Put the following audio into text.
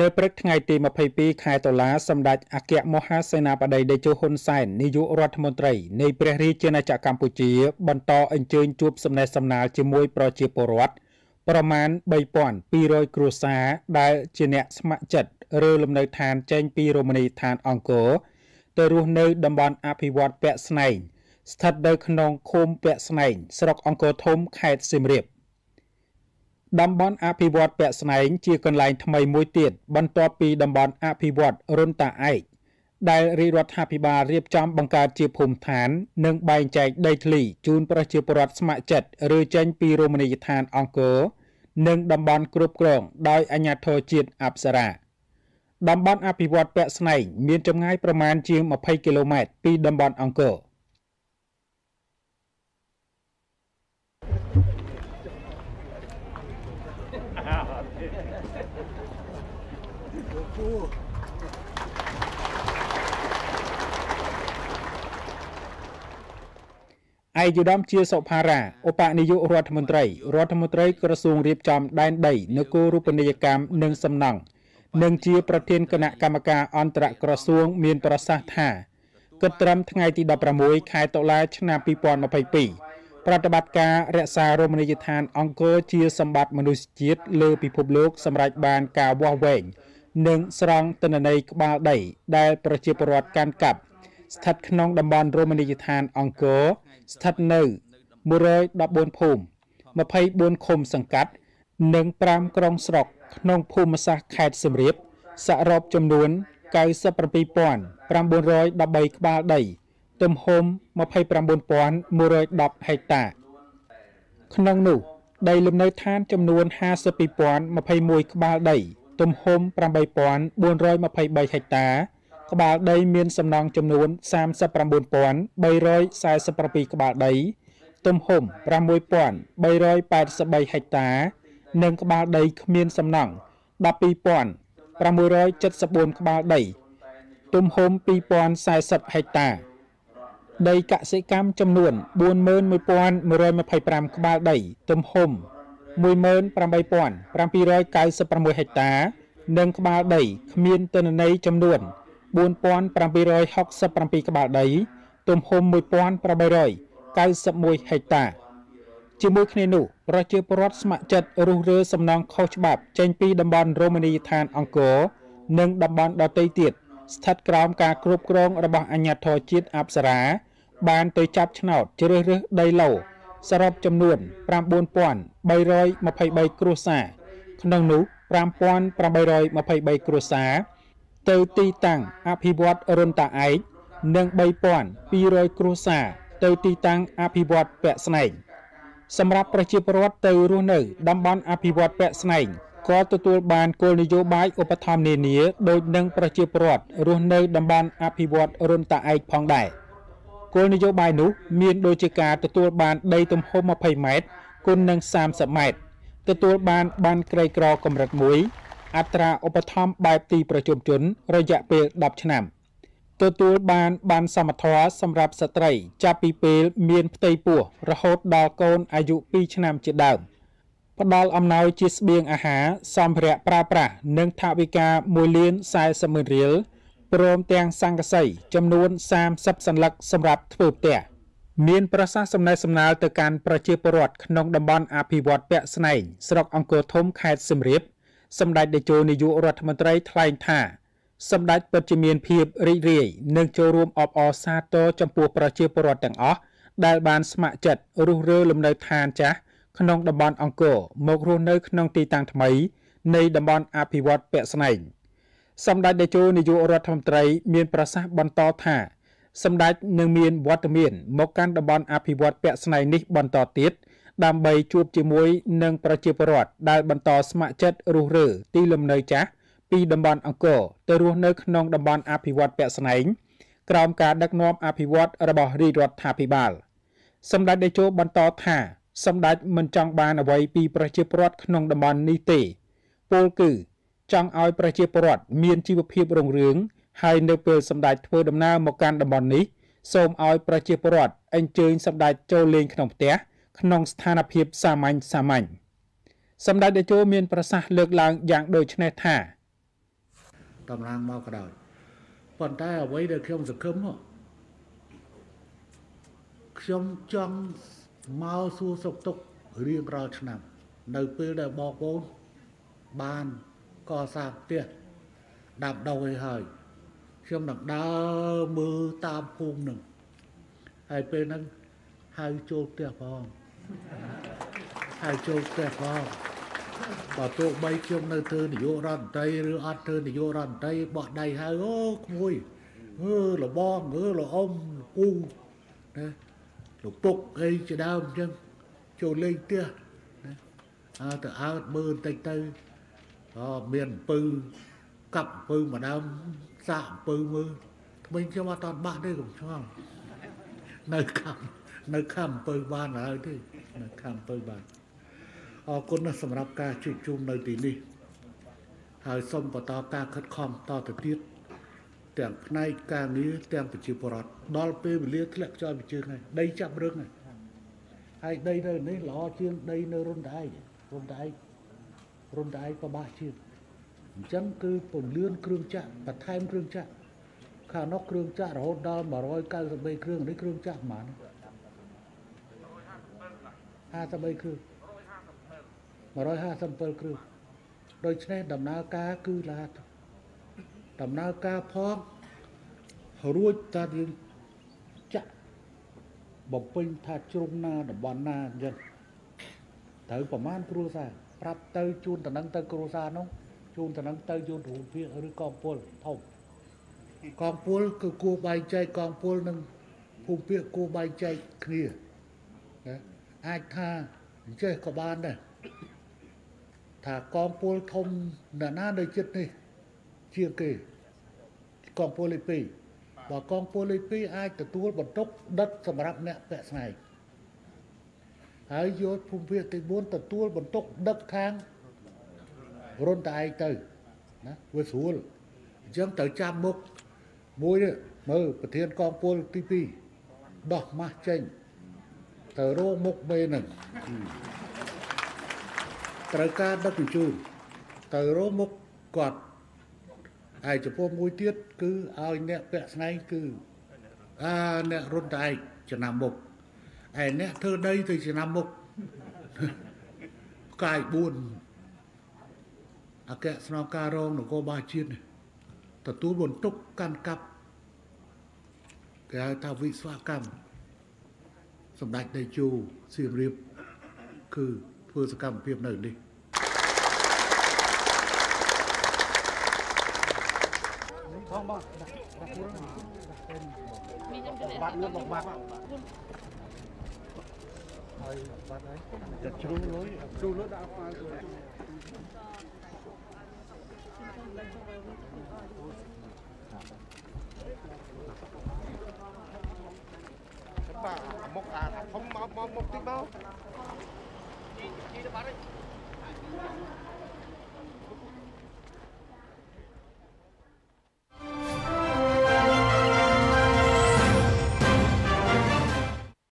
នៅព្រឹកថ្ងៃទី22ខែតុលាសម្ដេចអគ្គមហាសេនាបតីតេជោហ៊ុនសែននាយករដ្ឋមន្ត្រីនៃព្រះរាជាណាចក្រកម្ពុជា បន្តអញ្ជើញជួបសំណេះសំណាលជាមួយប្រជាពលរដ្ឋប្រមាណ3200គ្រួសារដែលជាអ្នកស្ម័គ្រចិត្តរើលំនៅឋានចេញពីរមណីយដ្ឋានអង្គរទៅរស់នៅតំបន់អភិវឌ្ឍពាក់ស្នែងស្ថិតនៅក្នុងឃុំពាក់ស្នែងស្រុកអង្គរធំខេត្តសៀមរាប តំបន់អភិវឌ្ឍពាក់ស្នែងជាកន្លែងថ្មីមួយទៀតបន្ទាប់ពីតំបន់អភិវឌ្ឍរុនតាឯកដែលរាជរដ្ឋាភិបាលរៀបចំបង្កើតជាភូមិឋាន និងបែងចែកដីធ្លីជូនប្រជាពលរដ្ឋស្ម័គ្រចិត្តឬចេញពីរមណីយដ្ឋានអង្គរនិងតំបន់គ្រប់គ្រងដោយអាជ្ញាធរជាតិអប្សរាតំបន់អភិវឌ្ឍពាក់ស្នែងមានចម្ងាយប្រមាណជាង20គីឡូម៉ែត្រពីតំបន់អង្គរ ឯកឧត្តមជាសុផារ៉ាឧបនាយករដ្ឋមន្ត្រីរដ្ឋមន្ត្រីក្រសួងរៀបចំដែនដីនគររូបនីយកម្មនិងសំណង់និងជាប្រធានគណៈកម្មការអន្តរក្រសួងមានប្រសាសន៍ថាគិតត្រឹមថ្ងៃទី16ខែតុលាឆ្នាំ2022ប្រតិបត្តិការរក្សារមណីយដ្ឋានអង្គរជាសម្បត្តិមនុស្សជាតិលើពិភពលោកសម្រាប់បានការវាស់វែង និងស្រង់ទិន្នន័យក្បាលដី ដែលប្រជាពលរដ្ឋកាន់កាប់ស្ថិតក្នុងតំបន់រមណីយដ្ឋានអង្គរស្ថិតនៅ114ភូមិ24ឃុំសង្កាត់ និង5ក្រុងស្រុក ក្នុងភូមិសាស្ត្រខេត្តសៀមរាបសរុបចំនួន97913ក្បាលដី ទំហំ29110ហិកតា ក្នុងនោះដីលំនៅឋានចំនួន52021ក្បាលដី ទំហំ8423ហិកតា ក្បាលដីមានសំណង់ចំនួន39347ក្បាលដី ទំហំ6383ហិកតា និងក្បាលដីគ្មានសំណង់12674ក្បាលដី ទំហំ2040ហិកតា ដីកសិកម្មចំនួន41125ក្បាលដី ទំហំ 18796ហិកតា និងក្បាលដីគ្មានទិន្នន័យចំនួន4767ក្បាលដី ទំហំ1891ហិកតាជាមួយគ្នានោះប្រជាពលរដ្ឋស្ម័គ្រចិត្តរុះរើសំណង់ខុសច្បាប់ចេញពីតំបន់រមណីយដ្ឋានអង្គរនិងតំបន់ដទៃទៀតស្ថិតក្រោមការគ្រប់គ្រងរបស់អាជ្ញាធរជាតិអប្សរាបានទៅចាប់ឆ្នោតជ្រើសរើសដីឡូ សរុបចំនួន9323គ្រួសារក្នុងនោះ5823គ្រួសារទៅទីតាំងអភិវឌ្ឍរុនតាឯកនិង3200គ្រួសារទៅទីតាំងអភិវឌ្ឍពាក់ស្នែងសម្រាប់ប្រជាពលរដ្ឋទៅរស់នៅតំបន់អភិវឌ្ឍពាក់ស្នែងក៏ទទួលបានគោលនយោបាយឧបត្ថម្ភនានាដោយនឹងប្រជាពលរដ្ឋរស់នៅតំបន់អភិវឌ្ឍរុនតាឯកផងដែរ គោលនយោបាយនោះមានដូចជាការទទួលបានដីទំហំ20ម៉ែត្រគុណនឹង30ម៉ែត្រទទួលបានបានក្រីក្រកម្រិត1អត្រាឧបត្ថម្ភបែបទីប្រជុំជន រយៈពេល10ឆ្នាំទទួលបានបានសមត្ថភាពសម្រាប់ស្ត្រី ចាប់ពីពេលមានផ្ទៃពោះរហូតដល់កូនអាយុ2ឆ្នាំជាដើមផ្ដល់អំណោយជាស្បៀងអាហារសម្ភារៈប្រើប្រាស់និងថវិកា1លាន40ម៉ឺនរៀល ព្រមទាំងសង្កសីចំនួន30សន្លឹកសម្រាប់ធ្វើផ្ទះមានប្រសាសន៍សំណេះសំណាលទៅកាន់ប្រជាពលរដ្ឋក្នុងតំបន់អភិវឌ្ឍពាក់ស្នែងស្រុកអង្គរធំខេត្តសៀមរាបសម្ដេចតេជោនាយករដ្ឋមន្ត្រីថ្លែងថាសម្ដេចពិតជាមានភាពរីករាយនិងចូលរួមអបអរសាទរចំពោះប្រជាពលរដ្ឋទាំងអស់ដែលបានស្ម័គ្រចិត្តរុះរើលំនៅឋានចាស់ក្នុងតំបន់អង្គរមករស់នៅក្នុងទីតាំងថ្មីនៃតំបន់អភិវឌ្ឍពាក់ស្នែង សម្ដេចតេជោនាយករដ្ឋមន្ត្រីមានប្រសាសន៍បន្តថាសម្ដេចនឹងមានវត្តមានមកកាន់តំបន់អភិវឌ្ឍពាក់ស្នែងនេះបន្តទៀតដើម្បីជួបជាមួយនឹងប្រជាពលរដ្ឋដែលបន្តស្ម័គ្រចិត្តរុះរើទីលំនៅចាស់ពីតំបន់អង្គរទៅរស់នៅក្នុងតំបន់អភិវឌ្ឍពាក់ស្នែងក្រោមការដឹកនាំអភិវឌ្ឍរបស់រាជរដ្ឋាភិបាលសម្ដេចតេជោបន្តថាសម្ដេចមិនចង់បានអ្វីពីប្រជាពលរដ្ឋក្នុងតំបន់នេះទេពោលគឺ ចង់ឲ្យប្រជាពលរដ្ឋមានជីវភាពរុងរឿងហើយនៅពេលសម្ដេចធ្វើដំណើរមកកាន់តំបន់នេះសូមឲ្យប្រជាពលរដ្ឋអញ្ជើញសម្ដេចចូលលេងក្នុងផ្ទះក្នុងស្ថានភាពសាមញ្ញសាមញ្ញសម្ដេចតេជោមានប្រសាសន៍លើកឡើងយ៉ាងដូចនេះថាតំណាងមកក៏ដោយប៉ុន្តែអ្វីដែលខ្ញុំសង្ឃឹមហ៎ខ្ញុំចង់មកសួរសុខទុក្ខរៀងរាល់ឆ្នាំ នៅពេលដែលបងប្អូនបាន កសាងផ្ទះដាប់ដុះឲ្យហើយខ្ញុំនឹងដើរមើលតាមភូមិនឹងហើយពេលហ្នឹងហៅចូលផ្ទះផងហៅចូលផ្ទះផងបើទោះបីខ្ញុំនៅធ្វើនយោបាយរដ្ឋមន្ត្រីឬអត់ធ្វើនយោបាយរដ្ឋមន្ត្រីបោះដៃហៅអូក្មួយអឺលបងអឺលអ៊ំពូណាលោកពុកអីជាដើមអញ្ចឹងចូលលេងផ្ទះណាអើទៅអើតមើលបន្តិចទៅអ មានអំពើកាប់អំពើម្ដងសាកអំពើមើលថ្មីខ្ញុំអត់តន់បាក់ទេកុំឆ្ងល់នៅខំនៅខំអំពើបានហើយទេនៅខំអំពើបានអរគុណណាស់សម្រាប់ការជួបជុំនៅទីនេះហើយសូមបន្តការខិតខំតទៅទៀតទាំងផ្នែកការងារទាំងប្រជាពលរដ្ឋដល់ពេលវេលាធ្លាក់ខ្យល់ពីជើងហើយដីចាប់រឹងហើយហើយដីនៅនេះល្អជាងដីនៅរុនដៃរុនដៃ រុនដៃពិបាកជាងអញ្ចឹងគឺពន្លឿនគ្រឿងចាក់បន្ថែមគ្រឿងចាក់ខាងនោះគ្រឿងចាក់រហូតដល់193គ្រឿងនេះគ្រឿងចាក់ប្រហែល53គ្រឿង157គ្រឿងដូច្នេះដំណើរការគឺឡាតដំណើរការផងរួចតាយើងចាក់បំពេញថាជ្រុងណាតំបន់ណាអញ្ចឹង ត្រូវប្រមាណគ្រួសារប្រាប់ទៅជូនតំណឹងទៅគ្រួសារនោះជូនតំណឹងទៅយន្តរូបភាពឬកងពលធំកងពលគឺគួរបែងចែកកងពលនិងភូមិភាគគួរបែងចែកគ្នាណាអាចថាអញ្ចេះក៏បានដែរថាកងពលធំណាណានៅចិត្តនេះ ជាងគេកងពលលេខ2បើកងពលលេខ2អាចទទួលបន្ទុកដិតសម្រាប់អ្នកពាក់ស្នែង ហើយយកភូមិភាគទី4ទទួលបន្ទុកដឹកខាងរុនតែឯងទៅណាវាស្រួលអញ្ចឹងត្រូវចាំមុខមួយនេះមើលប្រធានកងពលទី2ដោះម៉ាស់ចេញទៅរោមុខមេនឹងត្រូវការដឹកជញ្ជូនទៅរោមុខគាត់ហើយចំពោះមួយទៀតគឺឲ្យអ្នកពាក់ស្នែងគឺអាអ្នករុនតែឯងចំណាំមុខ ហើយអ្នកធ្វើដីទៅចំណាំមុខកាយ4អគ្គស្នងការរងនគរបាលជាតិនេះទទួលបន្ទុកកាន់កាប់គេហៅថាវិស្វកម្មសម្ដេចតេជោសៀមរាបគឺធ្វើសកម្មភាពនៅនេះផងបងដាក់ដាក់ខ្លួនដាក់ tên បាត់លឿនមកបាត់ហើយបាត់ ហើយចិត្តជ្រុលលុយជ្រុលលុយដាក់មកខ្លួនបាទ